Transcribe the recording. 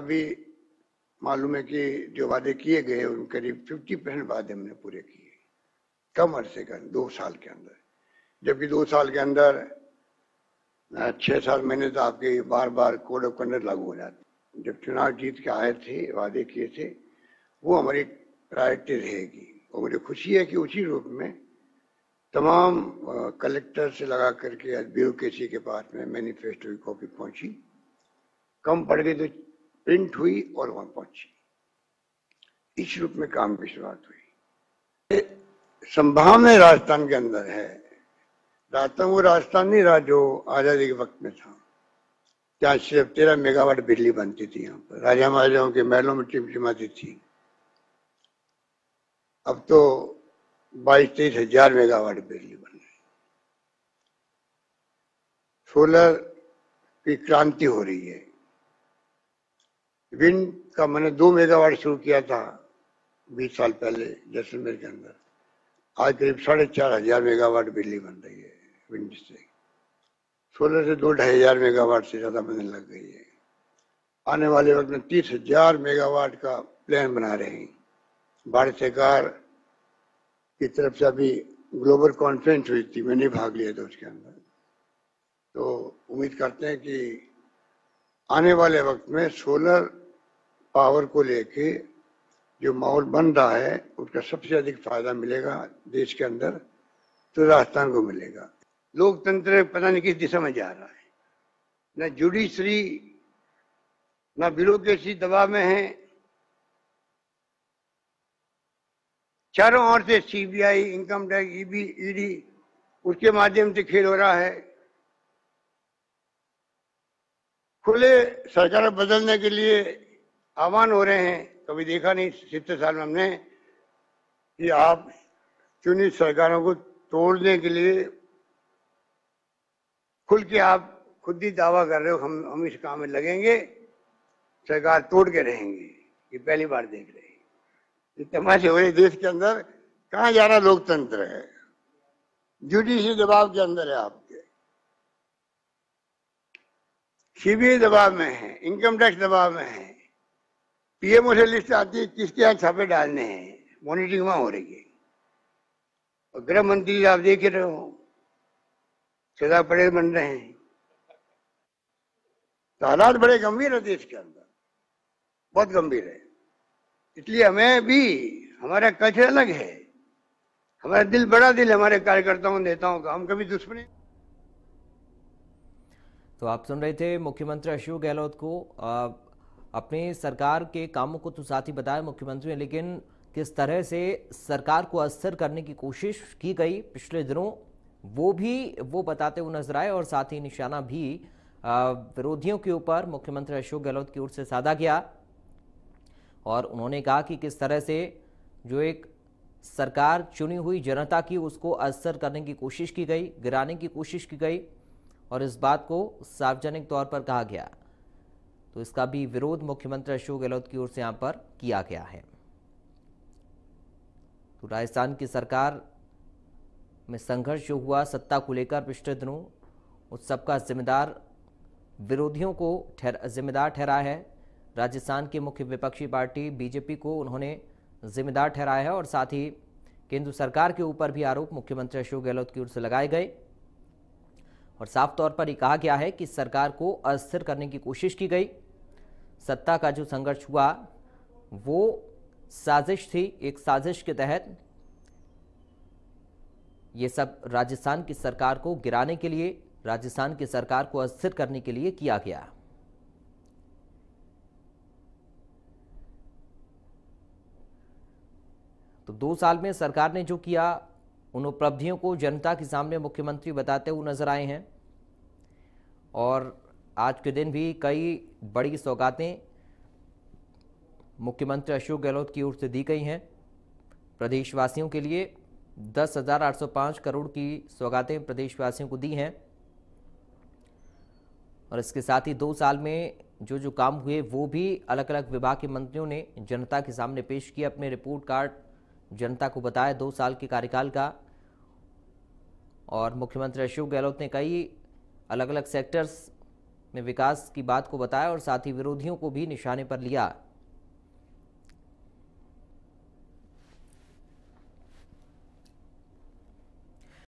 अभी मालूम है कि जो वादे किए गए उन करीब 50 परसेंट वादे हमने पूरे किए। कम अरसे का दो साल के अंदर। जबकि दो साल के अंदर छह साल महीने तो आपके बार बार कोड ऑफ़ कंडक्ट लागू हो जाते जब चुनाव जीत के आए थे, वादे किए थे, वो हमारी प्रायोरिटी रहेगी। और मुझे खुशी है कि उसी रूप में तमाम कलेक्टर से लगा करके आज ब्यूरोक्रेसी के पास में मैनिफेस्टो की कॉपी पहुँची। कम पड़ गई तो प्रिंट हुई और वहाँ पहुँची। इस रूप में काम की शुरुआत हुई। संभावना राजस्थान के अंदर है। राजस्थान वो राजस्थान नहीं रहा जो आज़ादी के वक्त में था। जहाँ सिर्फ़ तेरह मेगावाट बिजली बनती थी यहाँ पर। राजा महाराजाओं के महलों में टिमटिमाती थी। अब तो बाईस, तेईस हज़ार मेगावाट बिजली बन रही सोलर की क्रांति हो रही है। विंड का मैंने दो मेगावाट शुरू किया था, बीस साल पहले जैसलमेर के अंदर आज करीब साढ़े चार हज़ार मेगावाट बिजली बन रही है विंड से। सोलर से दो ढाई हज़ार मेगावाट से ज़्यादा बनने लग गई है। आने वाले वक्त में तीस हज़ार मेगावाट का प्लान बना रहे हैं। भारत सरकार की तरफ़ से अभी ग्लोबल कॉन्फ्रेंस हुई थी, मैंने भाग लिया था उसके अंदर। तो उम्मीद करते हैं कि आने वाले वक्त में सोलर पावर को लेके जो माहौल बन रहा है, उसका सबसे अधिक फ़ायदा मिलेगा देश के अंदर तो राजस्थान को मिलेगा। लोकतंत्र पता नहीं किस दिशा में जा रहा है। न जुडिशरी, न ब्यूरोक्रेसी दबाव में है। चारों ओर से CBI income tax EB ED उसके माध्यम से खेल हो रहा है। खुले सरकार बदलने के लिए आह्वान हो रहे हैं, कभी देखा नहीं सितर साल में हमने, कि आप चुनित सरकारों को तोड़ने के लिए खुल के आप खुद ही दावा कर रहे हो, हम हम इस काम में लगेंगे, सरकार तोड़ के रहेंगे, ये पहली बार देख रहे हैं। तमाशे हो रहे देश के अंदर, कहाँ जा रहा लोकतंत्र है? जुडिशरी दबाव के अंदर है आपके। सीबीआई दबाव में है इनकम टैक्स दबाव में है पीएमओ से लिस्ट आती है किसके यहाँ छापे डालने हैं? मॉनिटरिंग वहाँ हो रही है। और गृह मंत्री आप देख रहे हो। सरदार पटेल बन रहे हैं। तो हालात बड़े गंभीर है देश के अंदर। बहुत गंभीर है। इसलिए हमें भी हमारा कल्चर अलग है। हमारा दिल बड़ा दिल हमारे कार्यकर्ताओं नेताओं का। हम कभी दुश्मनी तो आप सुन रहे थे मुख्यमंत्री अशोक गहलोत को। आ, अपनी सरकार के कामों को तो साथ ही बताया मुख्यमंत्री ने, लेकिन किस तरह से सरकार को अस्थिर करने की कोशिश की गई पिछले दिनों, वो भी, वो बताते हुए नज़र आए और साथ ही निशाना भी विरोधियों के ऊपर मुख्यमंत्री अशोक गहलोत की ओर से साधा गया। और उन्होंने कहा कि किस तरह से जो एक सरकार चुनी हुई जनता की, उसको असर करने की कोशिश की गई, गिराने की कोशिश की गई, और इस बात को सार्वजनिक तौर पर कहा गया। तो इसका भी विरोध मुख्यमंत्री अशोक गहलोत की ओर से यहाँ पर किया गया है। तो राजस्थान की सरकार में संघर्ष जो हुआ, सत्ता को लेकर पिछले दिनों उस सबका जिम्मेदार विरोधियों को ठहर, जिम्मेदार ठहराया है। राजस्थान की मुख्य विपक्षी पार्टी बीजेपी को उन्होंने जिम्मेदार ठहराया है और साथ ही केंद्र सरकार के ऊपर भी आरोप मुख्यमंत्री अशोक गहलोत की ओर से लगाए गए। और साफ़ तौर पर यह कहा गया है कि सरकार को अस्थिर करने की कोशिश की गई। सत्ता का जो संघर्ष हुआ, वो साजिश थी, एक साजिश के तहत। ये सब राजस्थान की सरकार को गिराने के लिए, राजस्थान की सरकार को अस्थिर करने के लिए किया गया। तो दो साल में सरकार ने जो किया, उन उपलब्धियों को जनता के सामने मुख्यमंत्री बताते हुए नज़र आए हैं। और आज के दिन भी कई बड़ी सौगातें मुख्यमंत्री अशोक गहलोत की ओर से दी गई हैं। प्रदेशवासियों के लिए दस हज़ार आठ सौ पाँच करोड़ की सौगातें प्रदेशवासियों को दी हैं। और इसके साथ ही दो साल में जो जो काम हुए, वो भी अलग अलग विभाग के मंत्रियों ने जनता के सामने पेश किए अपने रिपोर्ट कार्ड जनता को बताया दो साल के कार्यकाल का। और मुख्यमंत्री अशोक गहलोत ने कई अलग अलग सेक्टर्स में विकास की बात को बताया और साथ ही विरोधियों को भी निशाने पर लिया।